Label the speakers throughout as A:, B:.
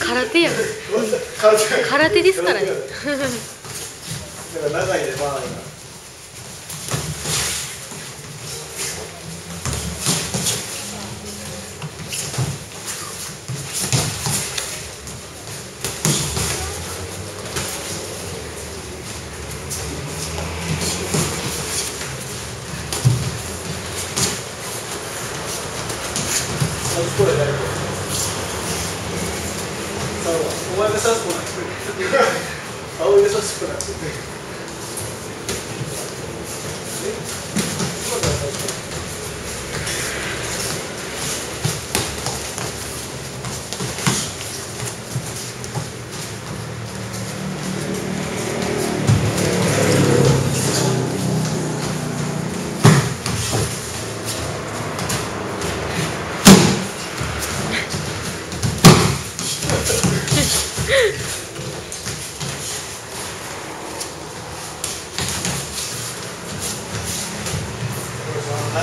A: 空手や、
B: 空手
A: ですからね。
B: だから長いで、まあ。サウスポーやるお前がサウスポーなんです青いがサウスポーなんて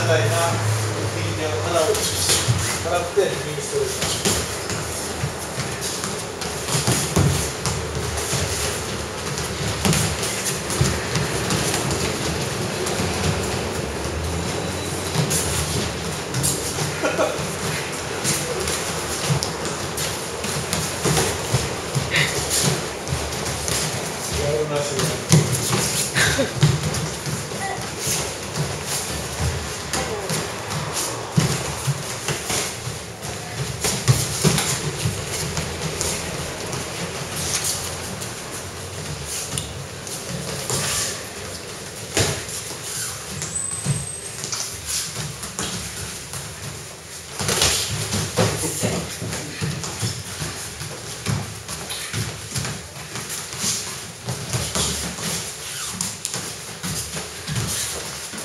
B: 長いな右手払ってなし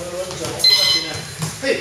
B: はい。